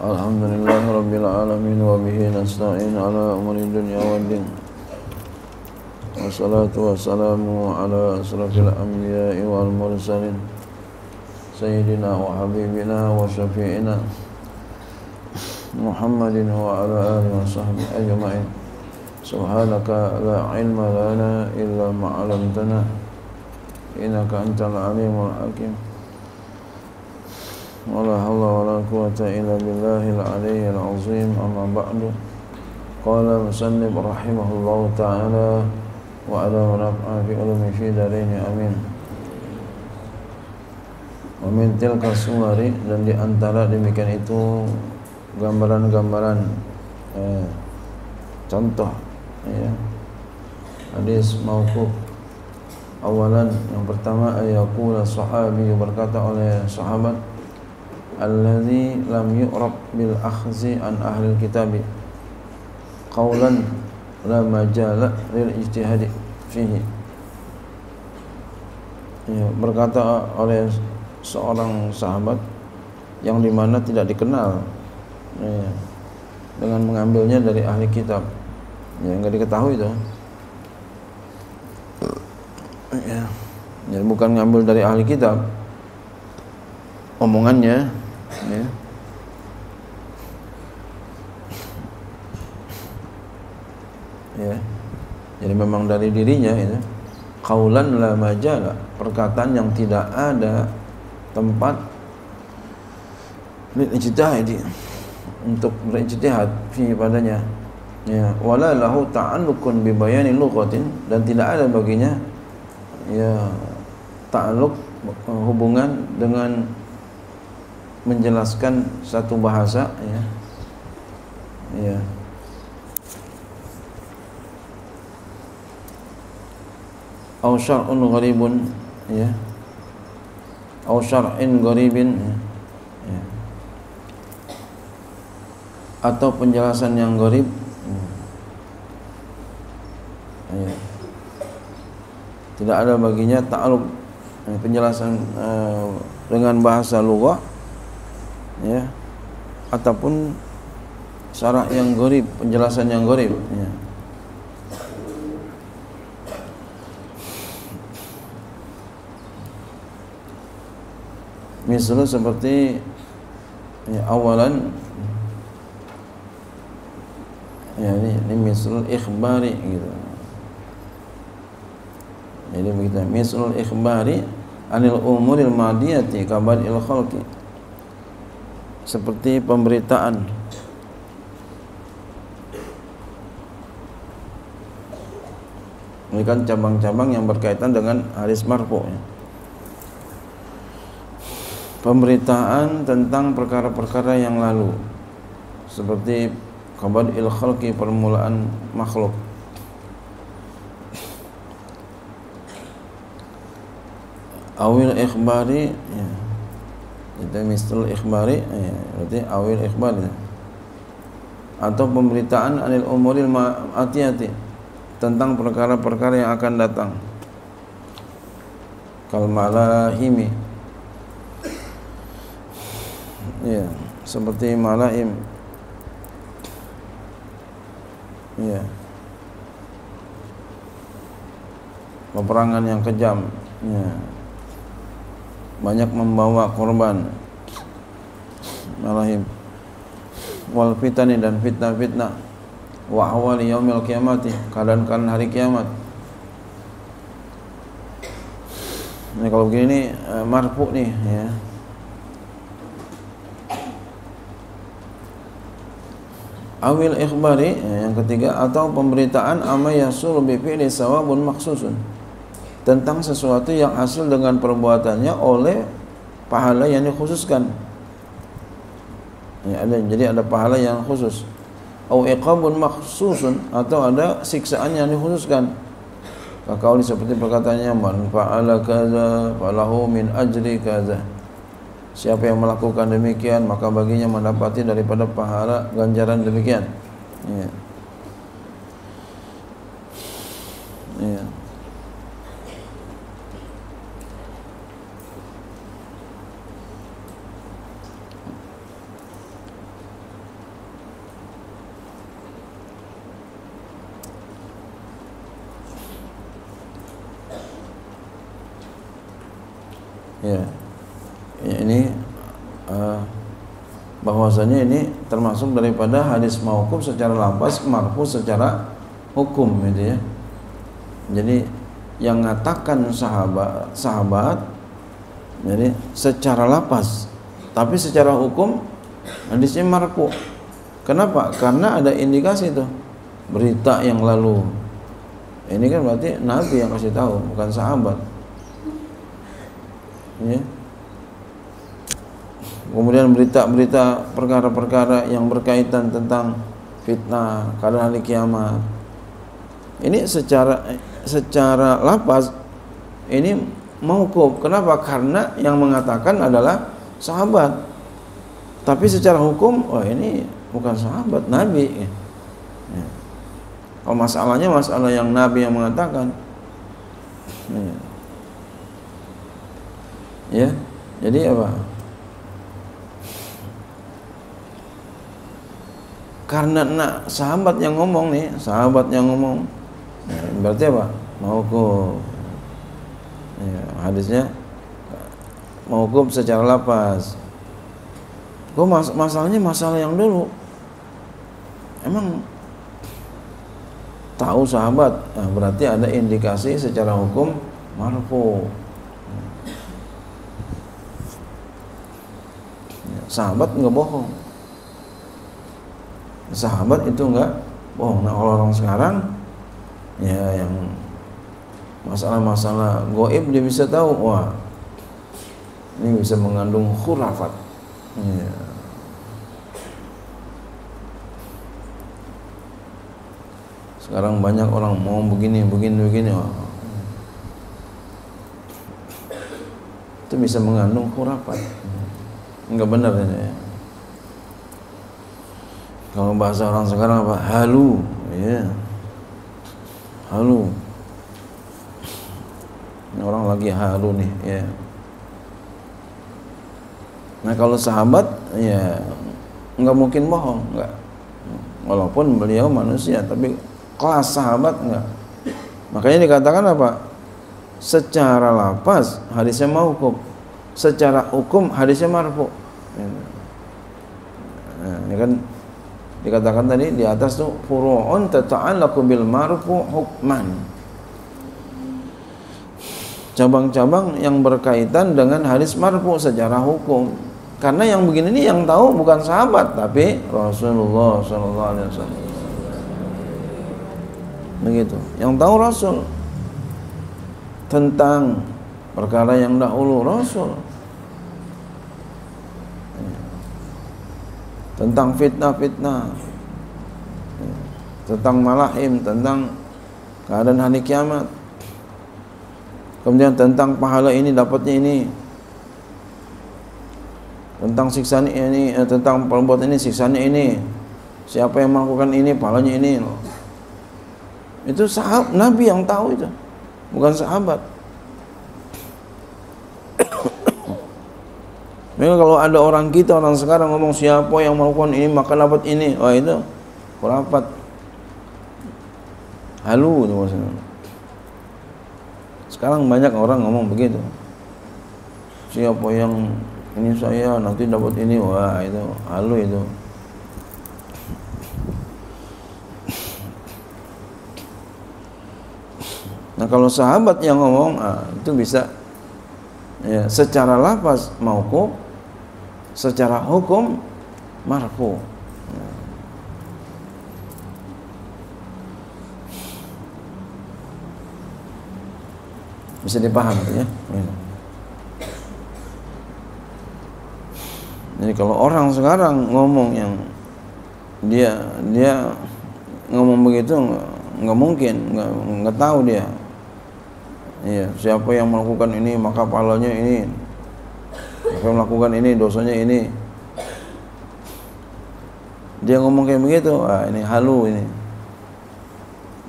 الحمد لله رب العالمين وبه نستعين على أمر الدنيا والدين. والصلاة والسلام على أشرف الأنبياء والمرسلين سيدنا وحبيبنا وشفيعنا محمد وعلى آله وصحبه أجمعين. سبحانك لا علم لنا إلا ما علمتنا إنك أنت العليم الحكيم. ولا حول ولا قوة إلا بالله العلي العظيم أما بعد قال المسلم رحمه الله تعالى وعلى ونفع في علم في دارين أمين ومن تلك الصور dan di antara demikian itu gambaran-gambaran eh, contoh ya hadis mauquf awalan yang pertama ayaqula sahabi berkata oleh sahabat alladhi lam yu'rab bil akhzi an ahli kitabi. Qawlan la majala lil ijtihadi fihi. Ya, berkata oleh seorang sahabat yang di mana tidak dikenal ya, dengan mengambilnya dari ahli kitab. Ya nggak diketahui itu. Ya jadi bukan ngambil dari ahli kitab. Omongannya ya. ya. Jadi memang dari dirinya itu kaulan la majala perkataan yang tidak ada tempat ijtihad untuk berijtihad fi padanya. Ya. Wala lahu ta'alluqun bi bayani lughatin dan tidak ada baginya ya ta'alluq hubungan dengan menjelaskan satu bahasa ya ya au syar'un gharibun ya au syar'in gharibin ya. ya. atau penjelasan yang gharib ya. ya. tidak ada baginya ta'aluk ya, penjelasan uh, dengan bahasa lughah ya. Ataupun syarah yang gorib penjelasan yang gorib. Ya. misalnya seperti ya, awalan. Ya ini, ini misal ikhbari gitu. Jadi begitu misal ikhbari anil umuril madiyati kabadil khalqi seperti pemberitaan. Ini kan cabang-cabang yang berkaitan dengan hadis marfu ya. pemberitaan tentang perkara-perkara yang lalu. Seperti kabar il khalqi permulaan makhluk. Awil ikhbari ya itu misal ikhbari ya, berarti awil ikhbar ya. atau pemberitaan anil umuril atiyati tentang perkara-perkara yang akan datang. Kal malahimi. Ya seperti malaim ya peperangan yang kejam. Ya banyak membawa korban. Malahim wal fitani dan fitnah-fitnah. Wa awali yaumil kiamati keadaan-keadaan hari kiamat. Ini kalau begini nih eh, marfu nih ya. Awil ikhbari ya, yang ketiga atau pemberitaan amma yasul bi fi'li sawabun maksusun tentang sesuatu yang hasil dengan perbuatannya oleh pahala yang dikhususkan. Ya, ada jadi ada pahala yang khusus. Au iqabun makhsusun atau ada siksaan yang dikhususkan. Kakau ini seperti perkataannya man fa'ala kaza falahu min ajri kaza. Siapa yang melakukan demikian maka baginya mendapati daripada pahala ganjaran demikian. Ya. Ya. Ya. Ini uh, bahwasanya ini termasuk daripada hadis mauquf secara lapas marfu secara hukum gitu ya. Jadi yang mengatakan sahabat sahabat jadi secara lapas tapi secara hukum hadisnya marfu. Kenapa? Karena ada indikasi itu berita yang lalu. Ini kan berarti nabi yang kasih tahu bukan sahabat ya. Kemudian berita-berita perkara-perkara yang berkaitan tentang fitnah keadaan hari kiamat. Ini secara secara lapas ini mauquf. Kenapa? Karena yang mengatakan adalah sahabat. Tapi secara hukum oh ini bukan sahabat nabi. Ya. kalau masalahnya masalah yang nabi yang mengatakan. Ya, ya. jadi apa? Karena nak sahabat yang ngomong nih sahabat yang ngomong ya, berarti apa? Mauquf. Ya, hadisnya mauquf secara lapas. Kok mas masalahnya masalah yang dulu. Emang tahu sahabat nah, berarti ada indikasi secara hukum marfu sahabat nggak bohong sahabat itu enggak bohong. Nah, orang-orang sekarang ya yang masalah-masalah goib dia bisa tahu wah ini bisa mengandung khurafat. Ya. Sekarang banyak orang mau begini, begini, begini. Wah. Itu bisa mengandung khurafat. Enggak benar ini. Kalau bahasa orang sekarang apa? Halu. Ya halu. Ini orang lagi halu nih ya nah kalau sahabat ya nggak mungkin bohong nggak. Walaupun beliau manusia tapi kelas sahabat nggak. Makanya dikatakan apa? Secara lapas hadisnya mauquf secara hukum hadisnya marfu. Ini kan? Dikatakan tadi di atas tuh furu'un tata'allaqu bil marfu hukman. Cabang-cabang yang berkaitan dengan hadis marfu secara hukum. Karena yang begini ini yang tahu bukan sahabat tapi Rasulullah sallallahu alaihi wasallam. Begitu. Yang tahu Rasul tentang perkara yang dahulu Rasul. Tentang fitnah-fitnah. Tentang malahim tentang keadaan hari kiamat. Kemudian tentang pahala ini dapatnya ini. Tentang siksaan ini eh, tentang perbuatan ini siksaan ini. Siapa yang melakukan ini pahalanya ini. Itu sahabat nabi yang tahu itu. Bukan sahabat Memang kalau ada orang kita orang sekarang ngomong siapa yang melakukan ini maka dapat ini, wah itu kurapat. Halu itu maksudnya. Sekarang banyak orang ngomong begitu. Siapa yang ini saya nanti dapat ini, wah itu halu itu. Nah kalau sahabat yang ngomong, ah, itu bisa ya, secara lafaz mauquf secara hukum marfu. Bisa dipahami ya? Jadi kalau orang sekarang ngomong yang dia dia ngomong begitu nggak mungkin nggak nggak tahu dia. Iya siapa yang melakukan ini maka pahalanya ini Siapa melakukan ini dosanya ini. Dia ngomong kayak begitu ah ini halu ini.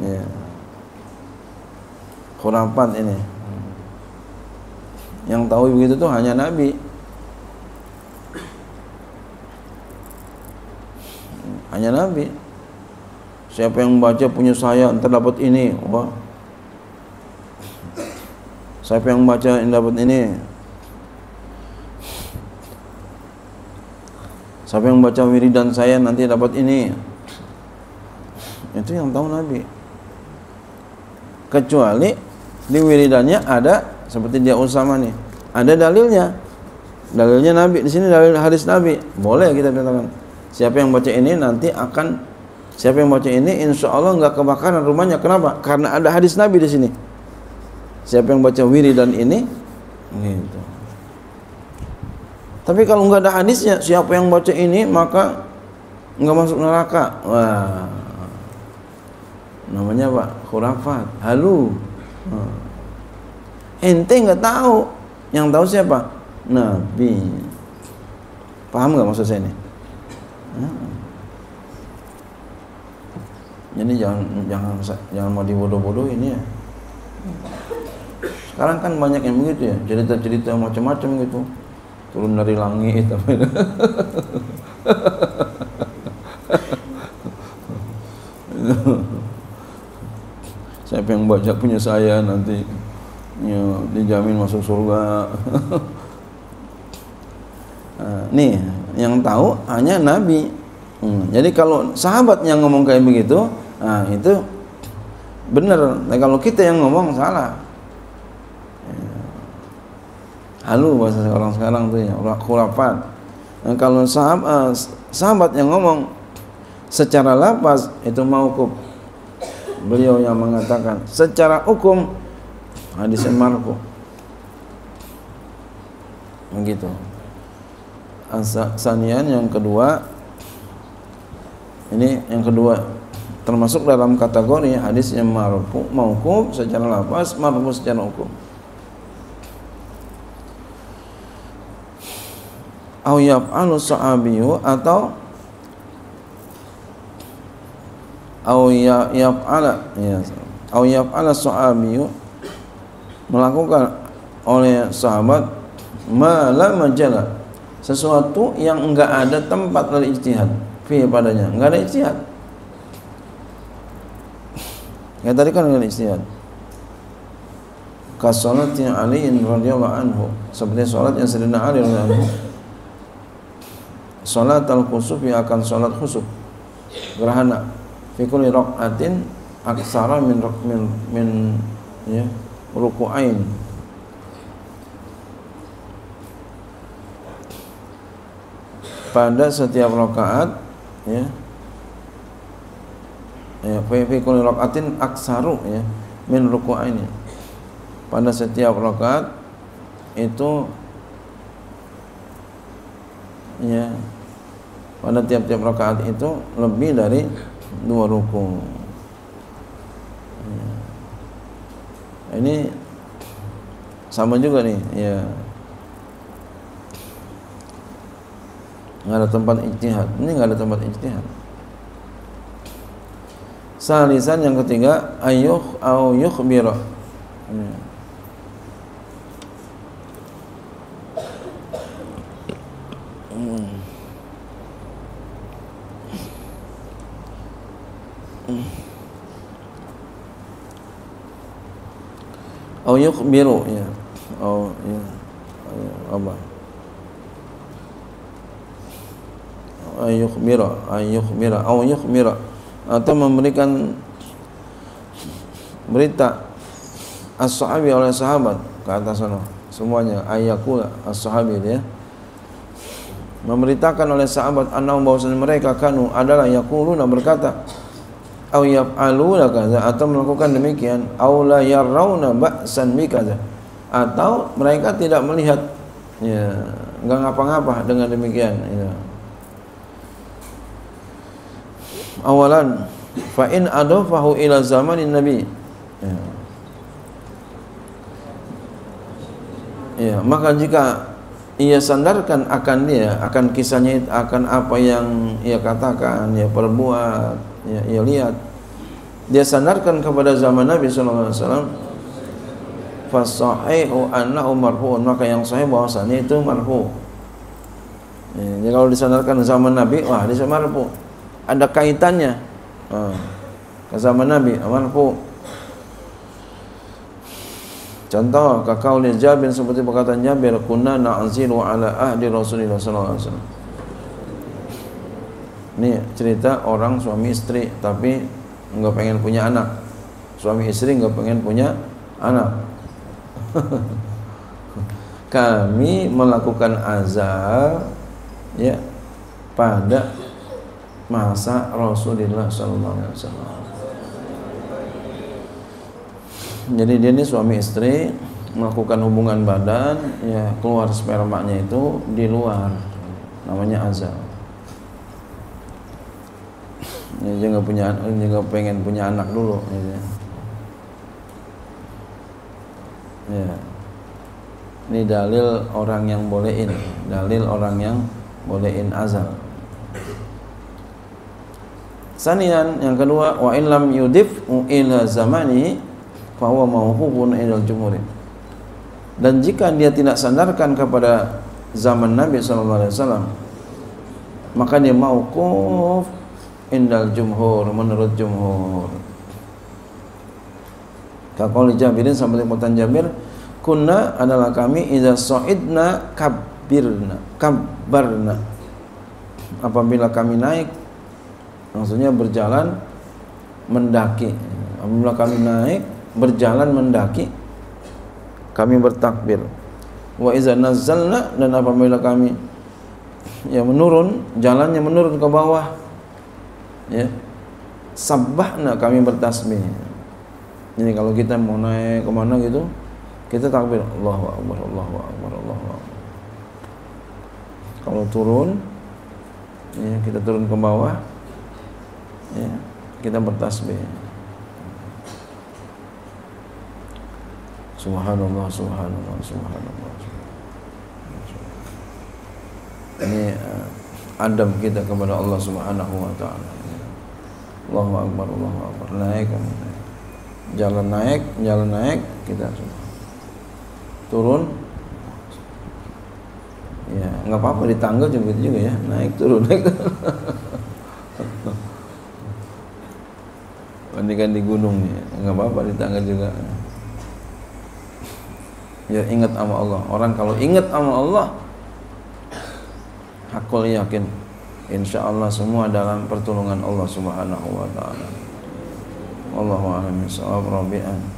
Ya khurafat ini. Yang tahu begitu tuh hanya nabi. Hanya nabi. Siapa yang membaca punya saya entar dapat ini wah. Siapa yang membaca yang dapat ini siapa yang baca wiridan saya nanti dapat ini. Itu yang tahu Nabi. Kecuali di wiridannya ada seperti dia Usama nih ada dalilnya. Dalilnya Nabi di sini dalil hadis Nabi. Boleh kita katakan siapa yang baca ini nanti akan siapa yang baca ini insya Allah nggak kebakaran rumahnya. Kenapa? Karena ada hadis Nabi di sini. Siapa yang baca wiridan ini gitu tapi kalau nggak ada hadisnya siapa yang baca ini maka nggak masuk neraka. Wah. Namanya pak khurafat. Halu. Hmm. ente nggak tahu. Yang tahu siapa? Nabi. Paham nggak maksud saya ini? Hmm. jadi jangan jangan jangan mau dibodoh-bodoh ini ya. Sekarang kan banyak yang begitu ya. Cerita-cerita macam-macam gitu turun dari langit siapa yang baca punya saya nanti ya, dijamin masuk surga. Nah, nih yang tahu hanya Nabi. Hmm, jadi kalau sahabat yang ngomong kayak begitu nah itu benar. Nah, kalau kita yang ngomong salah ya. Halu bahasa orang sekarang tuh ya khurafat nah, kalau sahabat, sahabat yang ngomong secara lapas itu mau beliau yang mengatakan secara hukum hadis marfu. Begitu. Sanian yang kedua ini yang kedua termasuk dalam kategori hadis yang marfu mauquf secara lafaz marfu secara hukum au yaf'alu sahabiyu atau au ya yaf'ala ya au yaf'ala sahabi melakukan oleh sahabat ma la majala sesuatu yang enggak ada tempat dari ijtihad fi padanya enggak ada ijtihad. Ya tadi kan enggak ada ijtihad. Kasolati Ali radhiyallahu anhu seperti salat yang sedina Ali radhiyallahu anhu salat al-khusuf yang akan salat khusuf. Gerhana. Fi kulli raq'atin aksara min min min ya ruku'ain. Pada setiap rakaat ya ya fi kulli raq'atin aksaru ya min ruku'ain. Pada setiap rakaat itu ya pada tiap-tiap rakaat itu lebih dari dua rukun. Ya. ini sama juga nih ya. Nggak ada tempat ijtihad. Ini nggak ada tempat ijtihad. Salisan yang ketiga ayuh au yukhbira Au yukhbiru ya. Oh ya. Apa? Ayukhbira, ayukhbira, au yukhbira atau memberikan berita as-sahabi oleh sahabat ke atas sana semuanya ayakula as-sahabi dia memberitakan oleh sahabat annahum bahwasanya mereka kanu adalah yaquluna berkata au yaf'aluna kaza atau melakukan demikian au la yarawna ba'san bi kaza atau mereka tidak melihat ya enggak ngapa-ngapa dengan demikian ya. awalan fa in adafahu ila zamanin nabi ya. ya maka jika ia sandarkan akan dia akan kisahnya akan apa yang ia katakan ia perbuat ya, ia lihat. Dia sandarkan kepada zaman Nabi sallallahu alaihi wasallam fasahihu annahu marfu'un. Maka yang sahih bahwasanya itu marfu. Ya, kalau disandarkan zaman Nabi wah dia marfu. Ada kaitannya. Ah, ke zaman Nabi marfu. Contoh kakau Jabir seperti perkataan Jabir kunna na'zilu ala ahdi Rasulullah sallallahu alaihi wasallam Ini cerita orang suami istri tapi nggak pengen punya anak. Suami istri nggak pengen punya anak. Kami melakukan azal ya pada masa Rasulullah Sallallahu Alaihi Wasallam. Jadi dia ini suami istri melakukan hubungan badan, ya keluar spermanya itu di luar, namanya azal ya, nggak punya dia pengen punya anak dulu gitu. ya ini dalil orang yang bolehin dalil orang yang bolehin azal Sanian yang kedua wa illam yudif ila zamani fa huwa mawhubun ila jumhur. Dan jika dia tidak sandarkan kepada zaman Nabi wasallam maka dia mauquf indal jumhur menurut jumhur. Kakol Jabirin sampai perkataan Jabir kunna adalah kami idza sa'idna kabirna kabarna apabila kami naik maksudnya berjalan mendaki. Apabila kami naik berjalan mendaki kami bertakbir. Wa iza nazzalna dan apabila kami ya menurun jalannya menurun ke bawah ya. Sabahna kami bertasbih. Ini kalau kita mau naik ke mana gitu kita takbir. Allahu Akbar Allahu Akbar Allahu Akbar. Kalau turun ya kita turun ke bawah ya kita bertasbih. Subhanallah Subhanallah Subhanallah. Ini uh, adab kita kepada Allah Subhanahu wa taala Allahu Akbar, Allahu Akbar. Naik, naik. Jalan naik, jalan naik, kita turun. Ya, nggak apa-apa di tangga juga gitu juga ya, naik turun naik. Bandingkan di gunung nih, nggak apa-apa di tangga juga. Ya ingat sama Allah. Orang kalau ingat sama Allah, hakul yakin insya Allah semua dalam pertolongan Allah Subhanahu wa taala. Wallahu a'lam bishawab. Rabi'an.